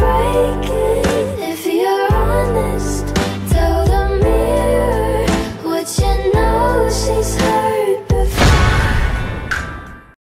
break.